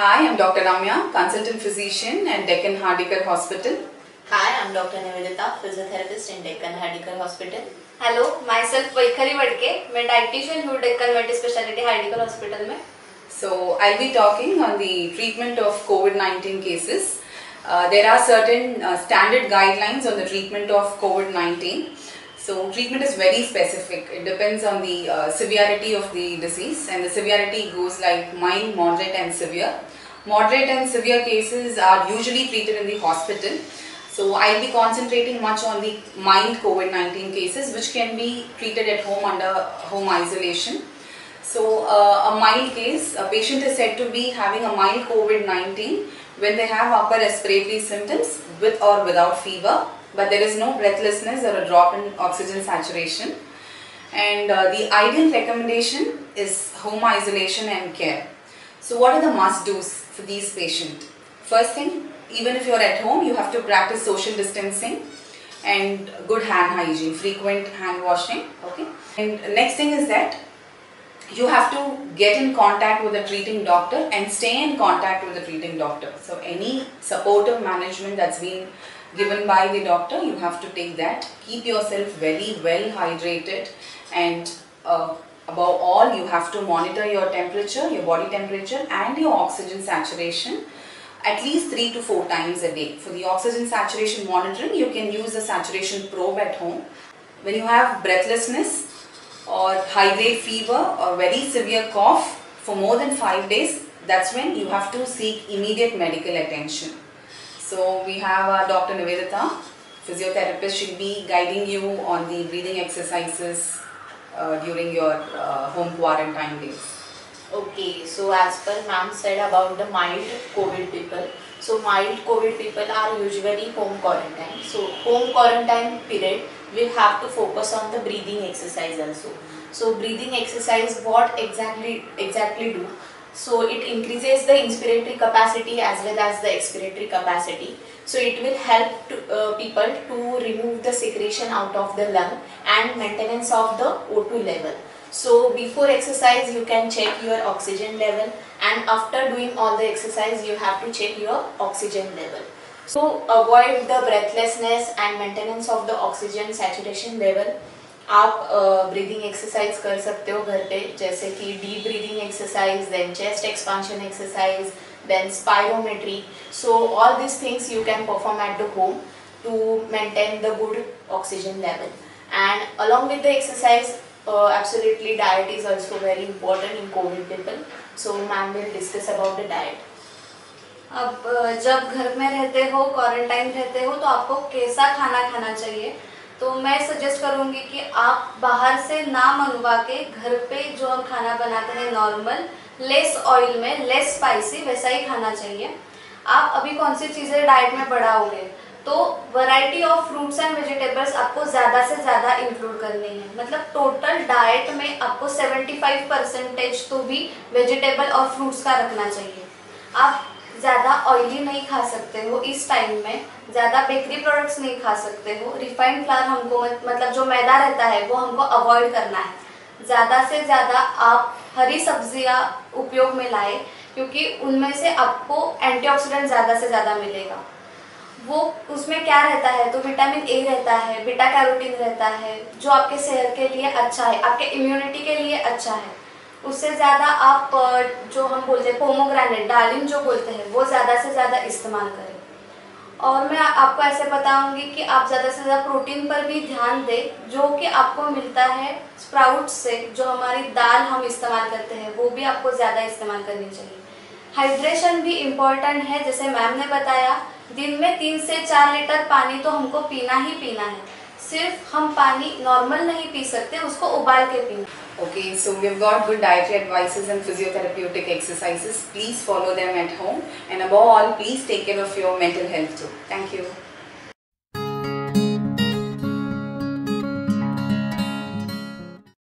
Hi, I'm Dr. Ramya, consultant physician at Deccan Hardikar Hospital. Hi, I'm Dr. Nivedita, physiotherapist in Deccan Hardikar Hospital. Hello my self वैखरी वडके मैं dietitian हूँ Deccan multi speciality हाइडिकल hospital में So, I'll be talking on the treatment of COVID 19 cases. Uh, there are certain uh, standard guidelines on the treatment of COVID 19. So, treatment is very specific. It depends on the uh, severity of the disease, and the severity goes like mild, moderate, and severe. Moderate and severe cases are usually treated in the hospital. So, I'll be concentrating much on the mild COVID 19 cases, which can be treated at home under home isolation. So, uh, a mild case, a patient is said to be having a mild COVID 19 when they have upper respiratory symptoms with or without fever, but there is no breathlessness or a drop in oxygen saturation. And uh, the ideal recommendation is home isolation and care. So, what are the must do's for these patients? First thing, even if you're at home, you have to practice social distancing and good hand hygiene, frequent hand washing. Okay. And next thing is that you have to get in contact with the treating doctor and stay in contact with the treating doctor. So, any supportive management that's been given by the doctor, you have to take that. Keep yourself very well hydrated, and uh, above all, you have to monitor your temperature, your body temperature, and your oxygen saturation at least three to four times a day. For the oxygen saturation monitoring, you can use a saturation probe at home. When you have breathlessness, or high grade fever or very severe cough for more than 5 days that's when you have to seek immediate medical attention so we have our dr nivedita physiotherapist she'll be guiding you on the breathing exercises uh, during your uh, home quarantine days Okay, so as per ma'am said about the mild COVID people, so mild COVID people are usually home quarantine. So home quarantine period, we have to focus on the breathing exercise also. So breathing exercise, what exactly exactly do? So it increases the inspiratory capacity as well as the expiratory capacity. So it will help to, uh, people to remove the secretion out of the lung and maintenance of the O2 level. So before exercise you can check your oxygen level and after doing all the exercise you have to check your oxygen level. So avoid the breathlessness and maintenance of the oxygen saturation level. आप breathing uh, exercise कर सकते हो घर पे जैसे कि deep breathing exercise then chest expansion exercise then spirometry so all this things you can perform at the home to maintain the good oxygen level and along with the exercise absolutely diet is also very important in COVID people so ma'am will discuss about the diet अब जब घर में रहते हो quarantine रहते हो तो आपको कैसा खाना खाना चाहिए? तो मैं सजेस्ट करूँगी कि आप बाहर से ना मंगवा के घर पे जो हम खाना बनाते हैं नॉर्मल लेस ऑयल में लेस स्पाइसी वैसा ही खाना चाहिए। आप अभी कौन सी चीज़ें डाइट में बढ़ाओगे? तो variety of fruits and vegetables आपको ज़्यादा से ज़्यादा इंक्लूड करनी है। मतलब टोटल डाइट में आपको 75 परसेंटेज तो भी वेजिटेबल और फ्रूट्स का रखना चाहिए। आप ज़्यादा ऑयली नहीं खा सकते हो इस टाइम में, ज़्यादा बेकरी प्रोडक्ट्स नहीं खा सकते हो रिफाइंड फ्लावर हमको मतलब जो मैदा रहता है, वो हमको अवॉइड करना है। ज़्यादा से ज़्यादा आप हरी सब्ज़ियाँ उपयोग में लाए, क्योंकि उनमें से आपको एंटीऑक्सीडेंट ज़्यादा से ज़्यादा मिलेगा। वो उसमें क्या रहता है तो विटामिन ए रहता है बीटा कैरोटीन रहता है, जो आपके सेहत के लिए अच्छा है, आपके इम्यूनिटी के लिए अच्छा है। उससे ज़्यादा आप जो हम बोलते हैं पोमोग्रेनेट डार्लिंग जो बोलते हैं, वो ज़्यादा से ज़्यादा इस्तेमाल करें। और मैं आपको ऐसे बताऊँगी कि आप ज़्यादा से ज़्यादा प्रोटीन पर भी ध्यान दें, जो कि आपको मिलता है स्प्राउट से, जो हमारी दाल हम इस्तेमाल करते हैं, वो भी आपको ज़्यादा इस्तेमाल करनी चाहिए। हाइड्रेशन भी इंपॉर्टेंट है, जैसे मैम ने बताया, दिन में तीन से चार लीटर पानी तो हमको पीना ही पीना है। सिर्फ़ हम पानी नॉर्मल नहीं पी सकते, उसको उबाल के पीना। Okay, so we've got good dietary advices and physiotherapeutic exercises. Please follow them at home, and above all, please take care of your mental health too. Thank you.